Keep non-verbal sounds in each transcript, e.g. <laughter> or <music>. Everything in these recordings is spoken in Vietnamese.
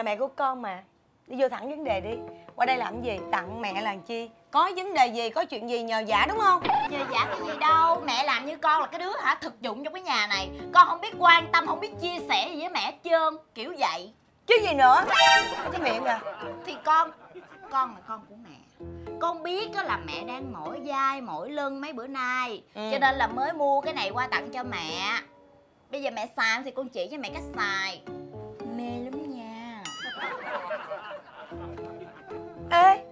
là mẹ của con mà. Đi vô thẳng vấn đề đi. Qua đây làm gì? Tặng mẹ làm chi? Có vấn đề gì có chuyện gì nhờ giả đúng không? Nhờ giả cái gì đâu? Mẹ làm như con là cái đứa hả? Thực dụng trong cái nhà này. Con không biết quan tâm không biết chia sẻ gì với mẹ hết trơn. Kiểu vậy. Chứ gì nữa? Cái miệng à. Thì con con là con của mẹ. Con biết đó là mẹ đang mỏi vai mỏi lưng mấy bữa nay. Ừ. cho nên là mới mua cái này qua tặng cho mẹ. Bây giờ mẹ xài thì con chỉ cho mẹ cách xài. Mê lắm ê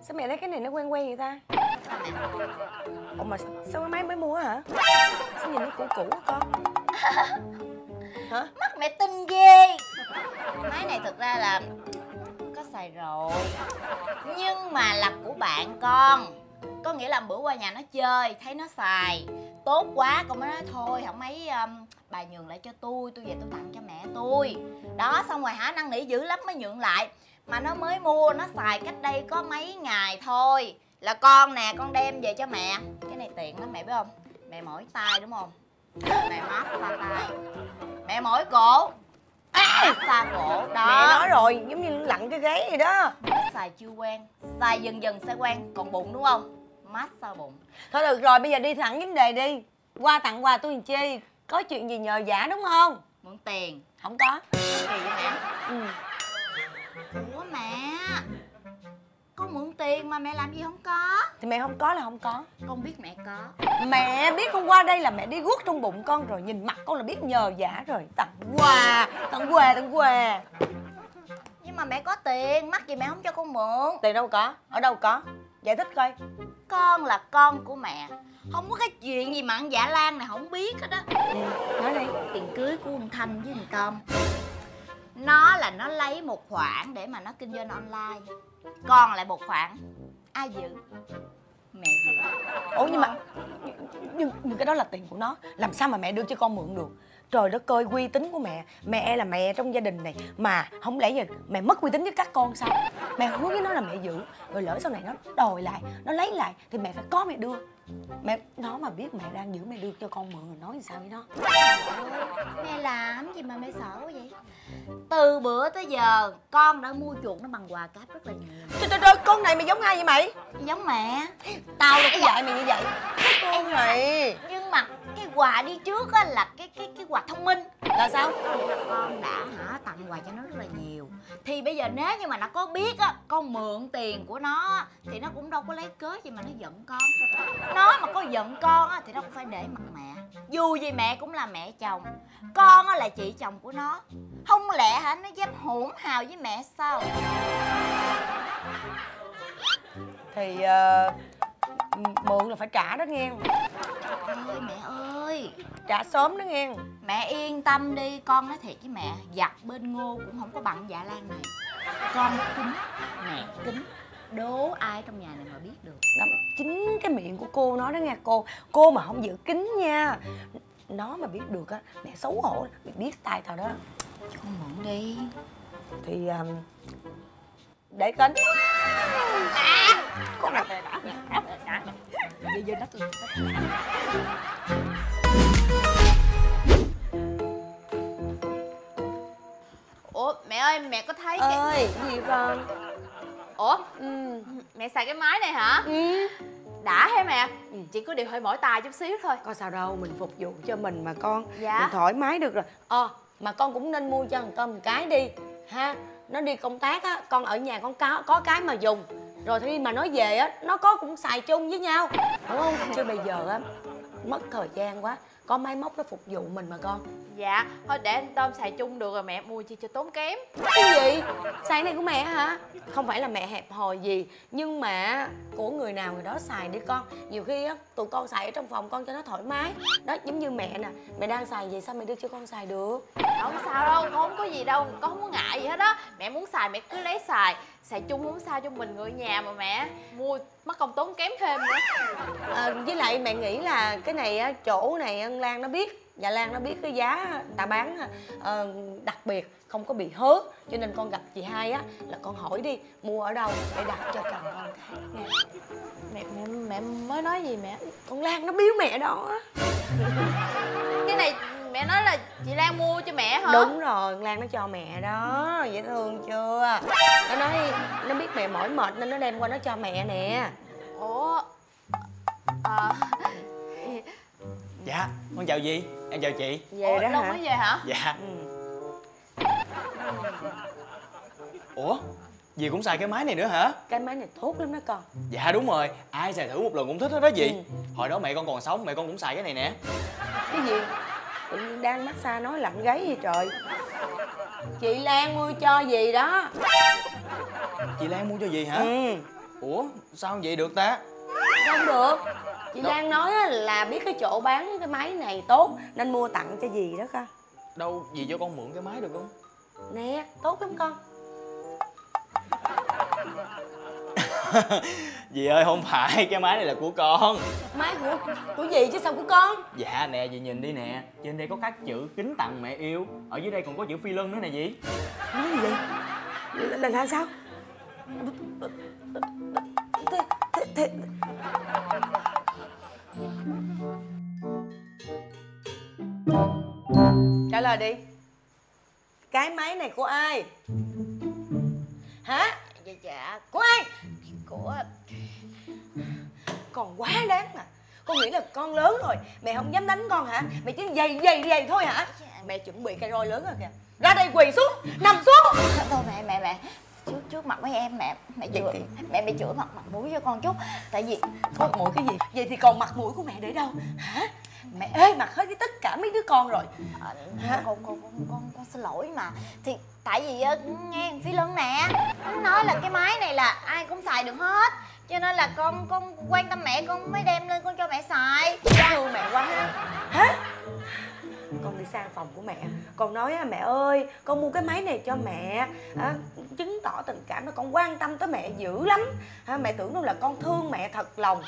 sao mẹ thấy cái này nó quen quen vậy ta? Sao ủa mà sao cái máy mới mua hả? Sao nhìn nó cũ cũ hả con? Hả? Mắt mẹ tinh ghê. Máy này thực ra là có xài rồi nhưng mà là của bạn con. Có nghĩa là bữa qua nhà nó chơi thấy nó xài. Tốt quá con mới nói thôi không mấy um, bà nhường lại cho tôi tôi về tôi tặng cho mẹ tôi. Đó xong rồi hả năn nỉ dữ lắm mới nhượng lại. Mà nó mới mua nó xài cách đây có mấy ngày thôi. Là con nè con đem về cho mẹ. Cái này tiện lắm mẹ biết không? Mẹ mỏi tay đúng không? Mẹ massage tay. Mẹ mỏi cổ. Massage cổ. Đó. Mẹ nói rồi giống như lặn cái gáy vậy đó. Xài chưa quen. Xài dần dần sẽ quen còn bụng đúng không? Massage bụng. Thôi được rồi bây giờ đi thẳng vấn đề đi. Qua tặng quà tôi làm chi có chuyện gì nhờ giả đúng không? Mượn tiền. Không có. Kỳ mẹ ừ. ủa mẹ con mượn tiền mà mẹ làm gì không có? Thì mẹ không có là không có. Con biết mẹ có. Mẹ biết hôm qua đây là mẹ đi guốc trong bụng con rồi nhìn mặt con là biết nhờ giả rồi. Tặng quà tặng quà tặng quà. Nhưng mà mẹ có tiền mắc gì mẹ không cho con mượn? Tiền đâu có ở đâu có? Giải thích coi. Con là con của mẹ không có cái chuyện gì mà ăn dạ lan này không biết hết á. Ừ. nói đi. Tiền cưới của ông thanh với thằng tom nó là nó lấy một khoản để mà nó kinh doanh online. Còn lại một khoản. Ai giữ? Mẹ giữ. Ủa nhưng mà nhưng, nhưng cái đó là tiền của nó. Làm sao mà mẹ đưa cho con mượn được trời đất ơi uy tín của mẹ. Mẹ là mẹ trong gia đình này. Mà không lẽ giờ mẹ mất uy tín với các con sao? Mẹ hứa với nó là mẹ giữ. Rồi lỡ sau này nó đòi lại nó lấy lại thì mẹ phải có mẹ đưa. Mẹ nó mà biết mẹ đang giữ mẹ đưa cho con mượn rồi nói gì sao với nó? Mẹ làm gì mà mẹ sợ quá vậy? Từ bữa tới giờ con đã mua chuột nó bằng quà cáp rất là nhiều. Trời trời trời con này mày giống ai vậy mày? Giống mẹ. Tao là cái dạy mày như vậy. Con này nhưng mà cái quà đi trước á là cái cái cái quà thông minh. Là sao? Con đã hả tặng quà cho nó rất là nhiều. Thì bây giờ nếu như mà nó có biết á con mượn tiền của nó á, thì nó cũng đâu có lấy cớ gì mà nó giận con. Nó mà có giận con á thì nó cũng phải để mặt mẹ. Dù gì mẹ cũng là mẹ chồng con á là chị chồng của nó. Không lẽ hả nó dám hỗn hào với mẹ sao? Thì ờ, mượn là phải trả đó nghe. Ơi mẹ ơi. Trả sớm đó nghe. Mẹ yên tâm đi con nói thiệt với mẹ giặt bên ngô cũng không có bằng dạ lan này. Con kính mẹ kính đố ai trong nhà này mà biết được. Đó, chính cái miệng của cô nói đó nghe cô cô mà không giữ kín nha. Nó mà biết được á mẹ xấu hổ mẹ biết tay tao đó. Con mượn đi. Thì um, để kính. Con nó tôi Ủa mẹ ơi mẹ có thấy cái ơi gì con Ủa ừ. mẹ xài cái máy này hả? Ừ. Đã hay mẹ? Ừ. Chỉ có điều hơi mỏi tài chút xíu thôi. Có sao đâu mình phục vụ cho mình mà con. Dạ. mình thoải mái được rồi. Ờ mà con cũng nên mua cho thằng tôm một cái đi ha nó đi công tác á, con ở nhà con có có cái mà dùng. Rồi khi mà nó về á, nó có cũng xài chung với nhau. Đúng không? Chứ bây giờ á, mất thời gian quá có máy móc nó phục vụ mình mà con. Dạ Thôi để anh Tôm xài chung được rồi mẹ mua chi cho tốn kém. Cái gì? Xài này của mẹ hả? Không phải là mẹ hẹp hòi gì nhưng mà của người nào người đó xài đi con. Nhiều khi á tụi con xài ở trong phòng con cho nó thoải mái. Đó giống như mẹ nè mẹ đang xài gì sao mẹ đưa cho con xài được? Không sao đâu không có gì đâu Con không có ngại gì hết á. Mẹ muốn xài mẹ cứ lấy xài Xài chung không sao cho mình người nhà mà mẹ Mua mất công tốn kém thêm nữa. À, với lại mẹ nghĩ là cái này á chỗ này ân lan nó biết dạ lan nó biết cái giá ta bán ờ, đặc biệt không có bị hớ cho nên con gặp chị hai á là con hỏi đi mua ở đâu để đặt cho chồng con cái? Nghe. Mẹ mẹ mẹ mới nói gì mẹ? Con lan nó biếu mẹ đó. á mẹ nói là chị Lan mua cho mẹ hả? Đúng rồi lan nó cho mẹ đó dễ thương chưa? Nó nói nó biết mẹ mỏi mệt nên nó đem qua nó cho mẹ nè. Ủa à, Dạ, con chào dì, em chào chị. Về ủa đó Long hả? mới về hả? Dạ. Ừ. Ủa, dì cũng xài cái máy này nữa hả? cái máy này tốt lắm đó con. Dạ đúng rồi, ai xài thử một lần cũng thích hết đó dì. Ừ. Hồi đó mẹ con còn sống, mẹ con cũng xài cái này nè. Cái gì tự nhiên đang massage nói lạnh gáy gì trời chị lan mua cho gì đó Chị Lan mua cho dì hả? ừ Ủa, sao vậy được ta? không được chị Đâu? lan nói là biết cái chỗ bán cái máy này tốt nên mua tặng cho dì đó con Đâu, dì cho con mượn cái máy được không? nè tốt lắm con <laughs> Dì ơi, không phải, cái máy này là của con. Máy của của dì chứ sao của con? Dạ nè, dì nhìn đi nè. Trên đây có các chữ kính tặng mẹ yêu. Ở dưới đây còn có chữ phi lân nữa nè dì. Nói gì vậy? Là, là, là sao? Thế, thế, thế... trả lời đi. Cái máy này của ai? Hả? Dạ dạ. Của ai? Của còn quá đáng mà. Con nghĩ là con lớn rồi. Mẹ không dám đánh con hả? Mẹ chỉ giày giày giày thôi hả? Mẹ chuẩn bị cây roi lớn rồi kìa. Ra đây quỳ xuống nằm xuống. Thôi mẹ mẹ mẹ. Trước trước mặt mấy em mẹ mẹ chữa mẹ mẹ chữa mặt mặt mũi cho con chút. Tại vì mặt mũi cái gì? Vậy thì còn mặt mũi của mẹ để đâu? Hả? Mẹ ê mặt hết với tất cả mấy đứa con rồi. Ờ, Hả? con con con con con xin lỗi mà. Thì tại vì ờ, nghe phi lân nè. Nó nói là cái máy này là ai cũng xài được hết cho nên là con con quan tâm mẹ con mới đem lên con cho mẹ xài. Thương mẹ quá ha. Hả? Con đi sang phòng của mẹ. Con nói á, mẹ ơi con mua cái máy này cho mẹ. À, chứng tỏ tình cảm là con quan tâm tới mẹ dữ lắm. À, mẹ tưởng đâu là con thương mẹ thật lòng.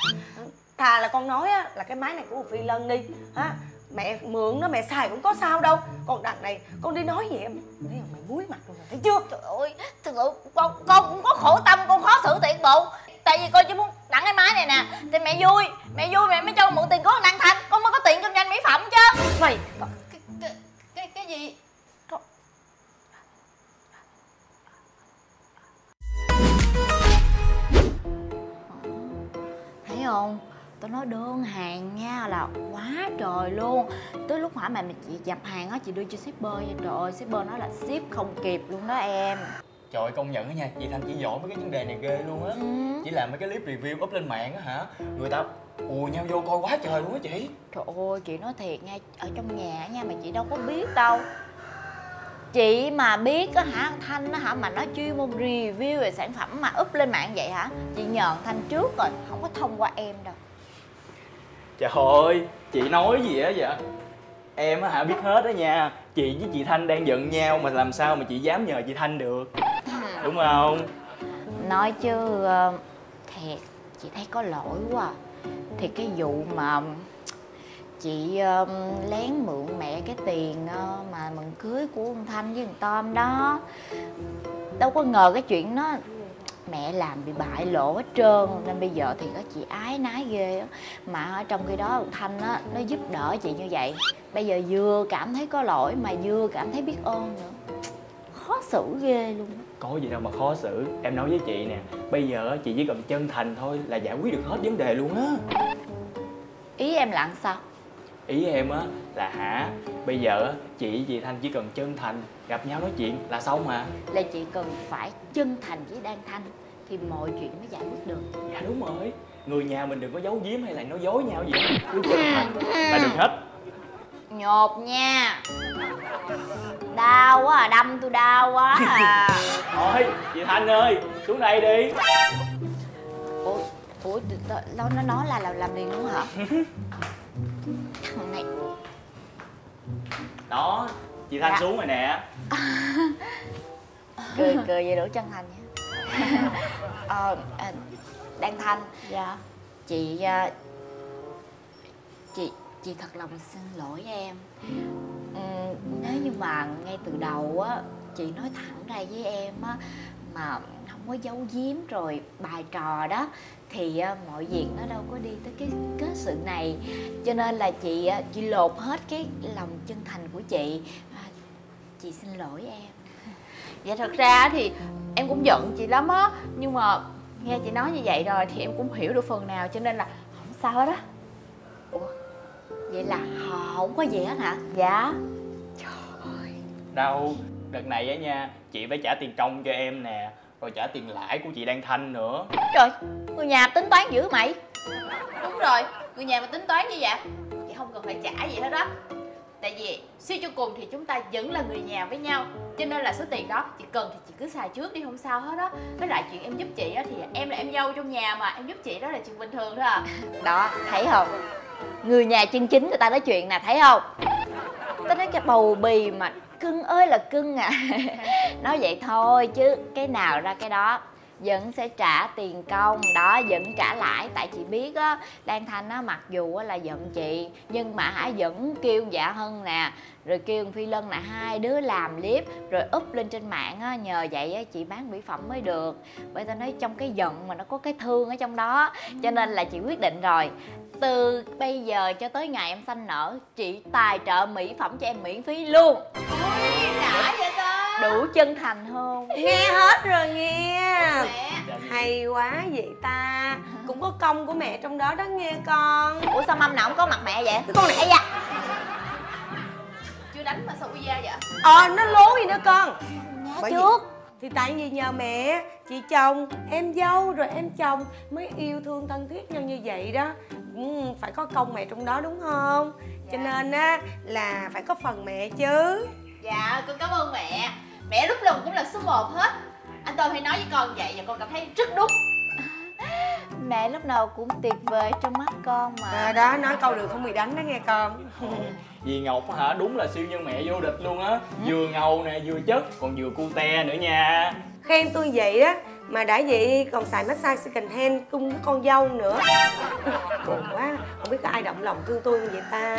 Thà là con nói á, là cái máy này của phi lân đi. Ha mẹ mượn nó mẹ xài cũng có sao đâu. Còn đằng này con đi nói gì em thấy không mày muối mặt rồi thấy chưa? Trời ơi thực sự con con cũng có khổ tâm con khó xử tiện bụng tại vì con chỉ muốn tặng cái máy này nè thì mẹ vui mẹ vui mẹ mới cho con mượn tiền của thằng đăng thành con mới có tiền kinh doanh mỹ phẩm chứ. Mày cái cái cái, cái gì? Thấy không? Tôi nói đơn hàng nha là quá trời luôn. Tới lúc hỏi mà chị nhập hàng á chị đưa cho shipper nha. Trời ơi shipper nói là ship không kịp luôn đó em Trời ơi, công nhận á nha, chị Thanh chỉ giỏi mấy cái vấn đề này ghê luôn á. Ừ. Chỉ làm mấy cái clip review up lên mạng á hả? Người ta ùa nhau vô coi quá trời luôn á chị. Trời ơi chị nói thiệt nha ở trong nhà nha mà chị đâu có biết đâu. Chị mà biết á hả thanh á hả mà nó chuyên môn review về sản phẩm mà up lên mạng vậy hả? Chị nhờ anh thanh trước rồi không có thông qua em đâu. Trời ơi, chị nói gì á vậy? Em á hả biết hết đó nha. Chị với chị Thanh đang giận nhau mà làm sao mà chị dám nhờ chị Thanh được? Đúng không? nói chứ ờ, thiệt chị thấy có lỗi quá. Thì cái vụ mà chị um, lén mượn mẹ cái tiền uh, mà mừng cưới của ông thanh với thằng tom đó đâu có ngờ cái chuyện đó mẹ làm bị bại lộ hết trơn nên bây giờ thì có chị ái nái ghê á. Mà ở trong khi đó thanh á nó giúp đỡ chị như vậy. Bây giờ vừa cảm thấy có lỗi mà vừa cảm thấy biết ơn nữa. Khó xử ghê luôn á. Có gì đâu mà khó xử. Em nói với chị nè Bây giờ á, chị chỉ cần chân thành thôi là giải quyết được hết vấn đề luôn á. Ý em là sao? Ý em á là hả Bây giờ chị với chị Thanh chỉ cần chân thành Gặp nhau nói chuyện là xong mà. Là chị cần phải chân thành với Đan Thanh thì mọi chuyện mới giải quyết được. Dạ đúng rồi. Người nhà mình đừng có giấu giếm hay là nói dối nhau gì. Chân thành là được hết. Nhột nha. Đau quá à đâm tôi đau quá à. <laughs> Thôi chị Thanh ơi xuống đây đi. Ủa ủa nó nó nói là làm làm liền luôn hả? <laughs> Thằng này. Đó chị Thanh Dạ. xuống rồi nè. <laughs> Cười cười vậy đủ chân thành nha. <laughs> Ờ à, Đan Thanh. Dạ. Chị à, chị chị thật lòng xin lỗi em. Ừm, nếu như mà ngay từ đầu á chị nói thẳng ra với em á mà không không có giấu giếm rồi bài trò đó thì à, mọi việc nó đâu có đi tới cái kết sự này. Cho nên là chị à, chị lột hết cái lòng chân thành của chị. À, chị xin lỗi em. Dạ thật ra thì em cũng giận chị lắm á. Nhưng mà nghe chị nói như vậy rồi thì em cũng hiểu được phần nào cho nên là không sao hết á. Vậy là họ không có gì hết hả? Dạ. Đâu đợt này á nha chị phải trả tiền công cho em nè rồi trả tiền lãi của chị đang thanh nữa. Trời người nhà tính toán dữ mày đúng rồi người nhà mà tính toán như vậy chị không cần phải trả gì hết á. Tại vì suy cho cùng thì chúng ta vẫn là người nhà với nhau cho nên là số tiền đó chị cần thì chị cứ xài trước đi không sao hết á. Với lại chuyện em giúp chị á thì em là em dâu trong nhà mà em giúp chị đó là chuyện bình thường thôi à. Đó thấy không? Người nhà chân chính người ta nói chuyện nè thấy không? Ta nói cái bầu bì mà cưng ơi là cưng à. <laughs> Nói vậy thôi chứ cái nào ra cái đó vẫn sẽ trả tiền công đó vẫn trả lãi. Tại chị biết á Lan Thanh á mặc dù á là giận chị nhưng mà hả vẫn kêu dạ Hân nè rồi kêu Phi Lân là hai đứa làm clip rồi up lên trên mạng á nhờ vậy á chị bán mỹ phẩm mới được. Bởi tao nói trong cái giận mà nó có cái thương ở trong đó cho nên là chị quyết định rồi từ bây giờ cho tới ngày em sanh nở chị tài trợ mỹ phẩm cho em miễn phí luôn. Đã vậy ta đủ chân thành không? Nghe hết rồi nghe. Mẹ hay quá vậy ta. Cũng có công của mẹ trong đó đó nghe con. Ủa sao mâm nào không có mặt mẹ vậy? Cái con này da. Chưa đánh mà sao quy ra vậy? Ờ nó lố gì nữa con. Nhá Bởi trước. thì tại vì nhờ mẹ chị chồng em dâu rồi em chồng mới yêu thương thân thiết nhau như vậy đó ừ, phải có công mẹ trong đó đúng không? Cho nên á là phải có phần mẹ chứ. Dạ con cảm ơn mẹ. Mẹ lúc nào cũng là số 1 hết. Anh Tôm hay nói với con vậy và con cảm thấy rất đúng mẹ lúc nào cũng tuyệt vời trong mắt con mà. À, đó nói câu được không bị đánh đó nghe con. Dì Ngọc á hả? Đúng là siêu nhân mẹ vô địch luôn á. Vừa ngầu nè, vừa chất, còn vừa cute nữa nha. Khen tôi vậy đó mà đã vậy còn xài massage second hand cung với con dâu nữa. Buồn quá không biết có ai động lòng thương tôi không vậy ta.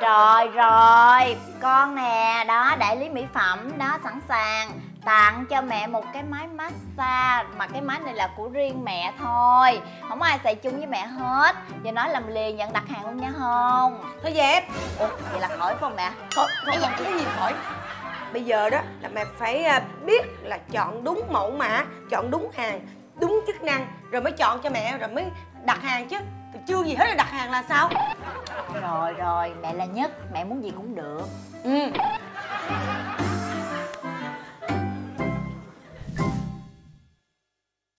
Rồi rồi con nè đó đại lý mỹ phẩm đó sẵn sàng tặng cho mẹ một cái máy massage mà cái máy này là của riêng mẹ thôi. Không ai xài chung với mẹ hết. Giờ nói làm liền nhận đặt hàng luôn nha không? Thôi dẹp. Ủa vậy là khỏi phải không mẹ. Thôi thôi không cái gì khỏi? Bây giờ đó là mẹ phải à, biết là chọn đúng mẫu mã chọn đúng hàng đúng chức năng rồi mới chọn cho mẹ rồi mới đặt hàng chứ. Thì chưa gì hết là đặt hàng là sao? Rồi rồi mẹ là nhất mẹ muốn gì cũng được. Ừ